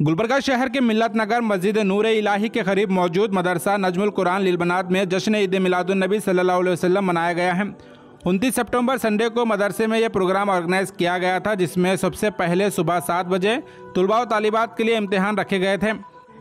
गुलबर्गा शहर के मिलत नगर मस्जिद नूर इलाही के करीब मौजूद मदरसा नजमुल कुरान लीलबनात में जश्न ईद मिलादुलनबी सल्लल्लाहु अलैहि वसल्लम मनाया गया है। उनतीस सितंबर संडे को मदरसे में यह प्रोग्राम ऑर्गेनाइज किया गया था, जिसमें सबसे पहले सुबह सात बजे तलबा तालिबात के लिए इम्तिहान रखे गए थे।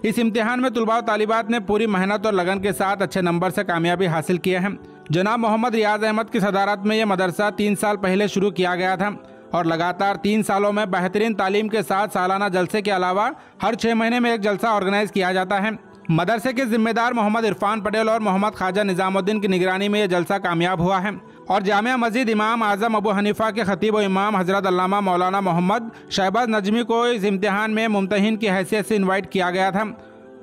इस इम्तिहान में तलबा तालिबात ने पूरी मेहनत और लगन के साथ अच्छे नंबर से कामयाबी हासिल किए हैं। जनाब मोहम्मद रियाज अहमद की सदारत में यह मदरसा तीन साल पहले शुरू किया गया था। और लगातार तीन सालों में बेहतरीन तालीम के साथ सालाना जलसे के अलावा हर छः महीने में एक जलसा ऑर्गेनाइज किया जाता है। मदरसे के जिम्मेदार मोहम्मद इरफान पटेल और मोहम्मद ख्वाजा निज़ामुद्दीन की निगरानी में यह जलसा कामयाब हुआ है। और जामिया मस्जिद इमाम आज़म अबू हनीफ़ा के ख़तीब व इमाम हज़रत अल्लामा मौलाना मोहम्मद शहबाज नजमी को इस इम्तिहान में मुमतहिन की हैसियत से इन्वाइट किया गया था।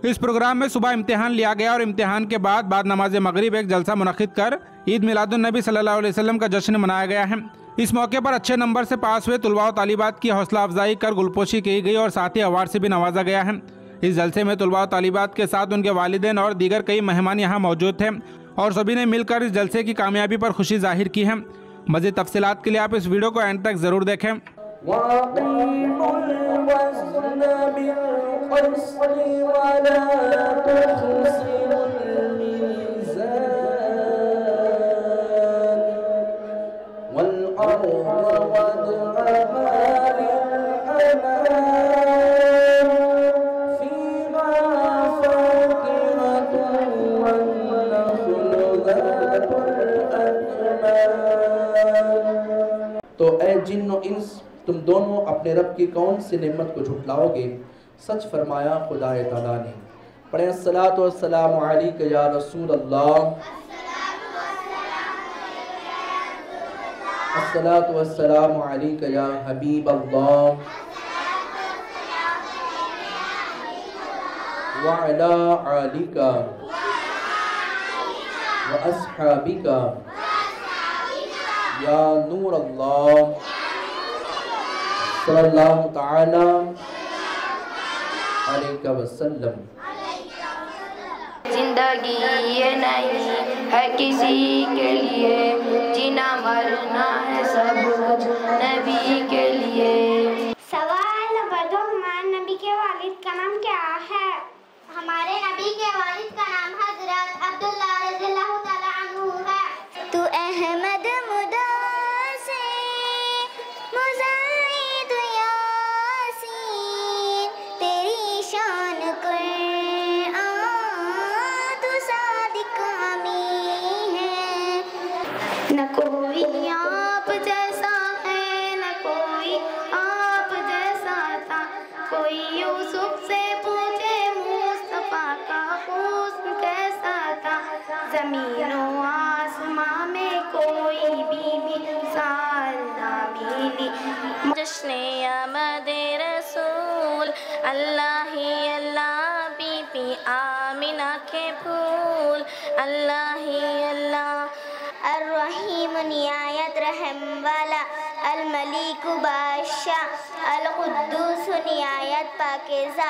इस प्रोग्राम में सुबह इम्तिहान लिया गया और इम्तिहान के बाद बाद नमाज़ मगरिब एक जलसा मुनद कर ईद मिलादुलनबी सल्लल्लाहु अलैहि वसल्लम का जश्न मनाया गया है। इस मौके पर अच्छे नंबर से पास हुए तलबा तालिबात की हौसला अफजाई कर गुलपोशी की गई और साथ ही अवार्ड से भी नवाजा गया है। इस जलसे में तलबा तालिबात के साथ उनके वालदेन और दीगर कई मेहमान यहाँ मौजूद थे और सभी ने मिलकर इस जलसे की कामयाबी पर खुशी ज़ाहिर की है। मजीद तफसीत के लिए आप इस वीडियो को एंड तक ज़रूर देखें। अपने रब की कौन सी नेमत को झुटलाओगे सच फरमाया खुदा तला ने। पढ़े सलात वसलाम या रसूल अल्लाह अस्सलात या हबीब अल्लाह या नूर अल्लाह वसल्लम। ज़िंदगी ये नहीं है किसी के लिए जीना मरना है सब कुछ नबी के लिए। सवाल नंबर दो हमारे नबी के वालिद का नाम क्या है? हमारे नबी के वालिद का नाम हज़रत अब्दुल्ला रज़ियल्लाहु अल्लाह ही अल्लाह बीबी आमिना के फूल अल्लाह ही अल्लाह अर्रहीम नियायत रहम वाला अल मलिक बादशाह अल कुद्दूस नियायत पाकीज़ा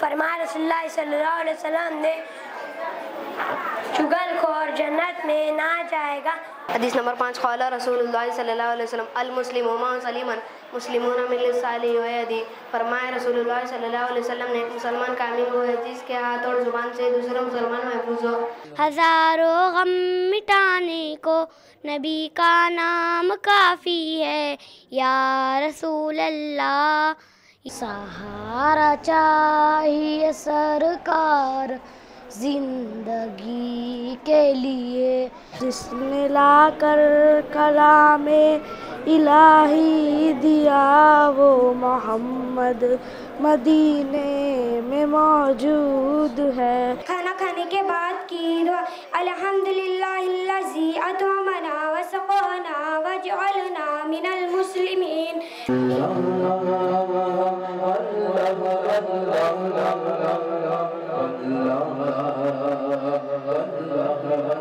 फरमाया रसूलुल्लाह सल्लल्लाहु अलैहि वसल्लम ने चुगल खोर जन्नत में ना जाएगा। हदीस नंबर पाँच कौला रसूलुल्लाह सल्लल्लाहु अलैहि वसल्लम अल मुस्लिम सलीमन साली वयदी। फरमाया रसूलुल्लाह सल्लल्लाहु अलैहि वसल्लम ने मुसलमान कामिल वो है जिसके हाथ और ज़ुबान से दूसरे मुसलमान महफूज हो। हज़ारों गम मिटाने को नबी का नाम काफ़ी है। या रसूल अल्लाह सहारा चाहिए सरकार। ज़िंदगी के लिए जिसने लाकर कलाम इलाही दिया वो मोहम्मद मदीने में मौजूद है खाना खाने के बाद की दुआ अल्हम्दुलिल्लाहिल्लज़ी अतमना व सक़ाना व जअलना मिनल मुस्लिमीन यहाँ पर सबसे पहला वो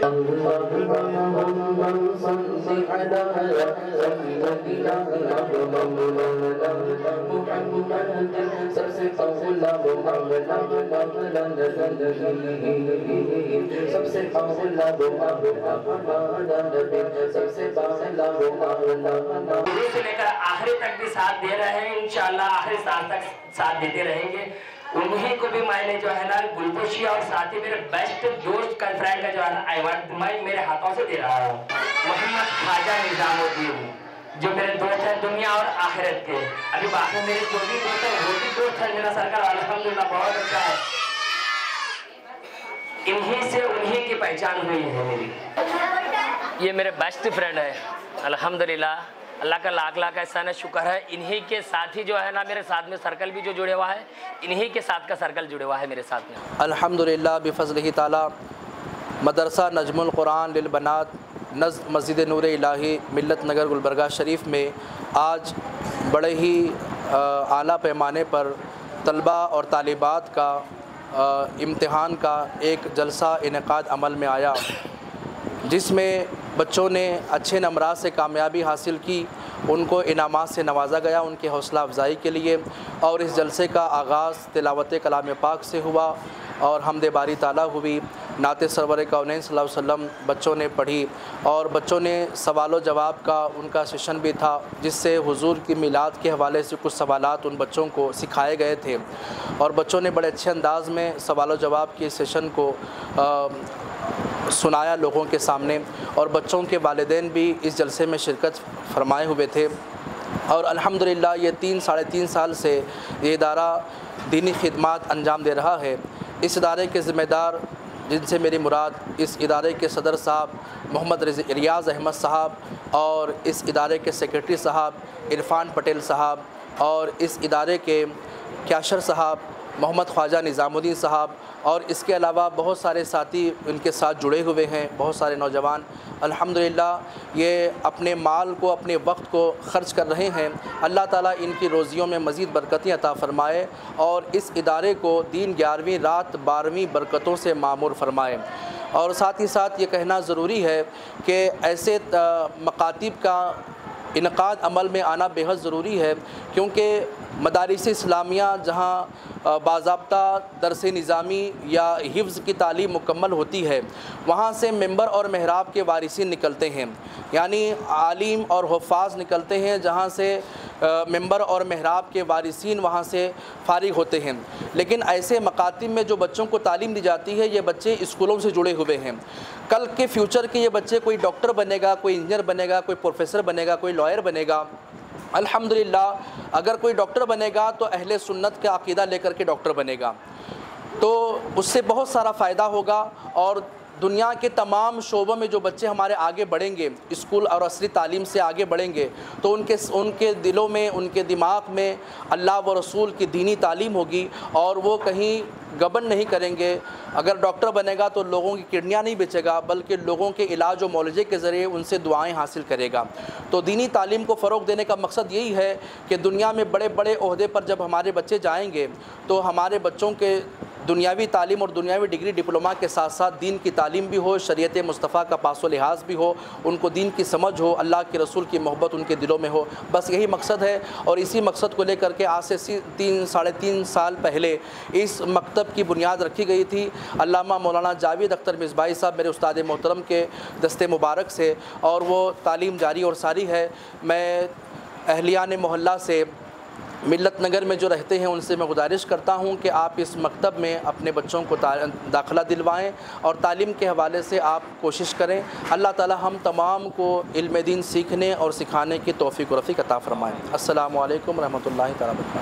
सबसे सबसे लेकर आखिरी तक भी साथ दे रहे हैं। इंशाल्लाह आखिरी साल तक साथ देते रहेंगे। उन्हीं को भी मैंने जो है ना गुलपोशी और साथ ही मेरे बेस्ट दोस्त का का जो है ना अवार्ड मैं मेरे हाथों से दे रहा हूँ। मोहम्मद खाजा निजामुद्दीन, जो मेरे दोस्त हैं दुनिया और आखिरत के। अभी बाकी मेरे जो भी दोस्त हैं, वो भी दोस्त हैं मेरा सरकार, अल्हम्दुलिल्लाह, बहुत अच्छा है। इन्हीं से उन्हीं की पहचान हुई है मेरी। ये मेरे बेस्ट फ्रेंड है, अल्हम्दुलिल्लाह। अल्लाह का लाख लाख एहसान है, शुक्र है। इन्हीं के साथ ही जो है ना, मेरे साथ में सर्कल भी जो जुड़े हुआ है, इन्हीं के साथ का सर्कल जुड़े हुआ है मेरे साथ में। अल्हम्दुलिल्लाह बिफजल ताला, मदरसा नजमुल कुरान लिलबनात नज़, मस्जिद नूर इलाही मिलत नगर गुलबरगा शरीफ में आज बड़े ही आला पैमाने पर तलबा और तालिबात का इम्तिहान का एक जलसा इनका अमल में आया, जिसमें बच्चों ने अच्छे नंबरात से कामयाबी हासिल की उनको इनामात से नवाजा गया उनकी हौसला अफजाई के लिए। और इस जलसे का आगाज़ तिलावत कलाम पाक से हुआ और हमद बारी ताला हुई। नात सरवर कौन वसल्लम बच्चों ने पढ़ी और बच्चों ने सवाल जवाब का उनका सेशन भी था जिससे हुजूर की मिलाद के हवाले से कुछ सवाल उन बच्चों को सिखाए गए थे। और बच्चों ने बड़े अच्छे अंदाज में सवाल जवाब के सेशन को आ, सुनाया लोगों के सामने और बच्चों के वालदेन भी इस जलसे में शिरकत फरमाए हुए थे। और अल्हम्दुलिल्लाह ये तीन, साढ़े तीन साल से ये इदारा दीनी खिदमत अंजाम दे रहा है। इस इदारे के ज़िम्मेदार जिनसे मेरी मुराद, इस इदारे के सदर साहब मोहम्मद रियाज़ अहमद साहब और इस इदारे के सेक्रेटरी साहब इरफान पटेल साहब और इस इदारे के क्याशर साहब मोहम्मद ख्वाजा निज़ामुद्दीन साहब और इसके अलावा बहुत सारे साथी इनके साथ जुड़े हुए हैं, बहुत सारे नौजवान। अल्हम्दुलिल्लाह, ये अपने माल को, अपने वक्त को ख़र्च कर रहे हैं। अल्लाह ताला इनकी रोज़ियों में मज़ीद बरकतें अता फ़रमाए और इस इदारे को दीन ग्यारहवीं रात बारहवीं बरकतों से मामूर फरमाए। और साथ ही साथ ये कहना ज़रूरी है कि ऐसे मकातब का इनका अमल में आना बेहद ज़रूरी है, क्योंकि मदारस इस्लामिया जहाँ बाबा दरस निज़ामी या हिफ्ज़ की तालीम मुकम्मल होती है, वहाँ से मेंबर और महराब के वारिसिन निकलते हैं। यानी आलिम और हफाज निकलते हैं जहाँ से मेंबर और महराब के वारिसिन वहाँ से फारिग होते हैं। लेकिन ऐसे मकातिब में जो बच्चों को तालीम दी जाती है, ये बच्चे स्कूलों से जुड़े हुए हैं। कल के फ्यूचर के ये बच्चे कोई डॉक्टर बनेगा, कोई इंजीनियर बनेगा, कोई प्रोफेसर बनेगा, कोई लॉयर बनेगा। अल्हम्दुलिल्लाह, अगर कोई डॉक्टर बनेगा तो अहले सुन्नत का अकीदा लेकर के डॉक्टर बनेगा। तो उससे बहुत सारा फ़ायदा होगा और दुनिया के तमाम शोबों में जो बच्चे हमारे आगे बढ़ेंगे, स्कूल और असली तालीम से आगे बढ़ेंगे तो उनके उनके दिलों में, उनके दिमाग में अल्लाह व रसूल की दीनी तालीम होगी और वो कहीं गबन नहीं करेंगे। अगर डॉक्टर बनेगा तो लोगों की किडनियाँ नहीं बेचेगा, बल्कि लोगों के इलाज और मौलजे के ज़रिए उनसे दुआएँ हासिल करेगा। तो दीनी तालीम को फ़रोग देने का मकसद यही है कि दुनिया में बड़े बड़े अहदे पर जब हमारे बच्चे जाएँगे तो हमारे बच्चों के दुनियावी तालीम और दुनियावी डिग्री डिप्लोमा के साथ साथ दीन की तालीम भी हो, शरीयत मुस्तफ़ा का पासो लिहाज भी हो, उनको दीन की समझ हो, अल्लाह के रसूल की मोहब्बत उनके दिलों में हो। बस यही मकसद है और इसी मकसद को लेकर के आज से तीन, साढ़े तीन साल पहले इस मकतब की बुनियाद रखी गई थी। अलामा मौलाना जावेद अख्तर मिसबाई साहब मेरे उस्ताद मोहतरम के दस्ते मुबारक से और वो तालीम जारी और सारी है। मैं अहलियान मोहल्ला से मिलत नगर में जो रहते हैं, उनसे मैं गुजारिश करता हूँ कि आप इस मकतब में अपने बच्चों को दाखला दिलवाएँ और तालीम के हवाले से आप कोशिश करें। अल्लाह ताला हम तमाम को इल्म दीन सीखने और सिखाने की तोफ़ी रफ़ी कता फ़रमाएँ। असल वरहमल वर्क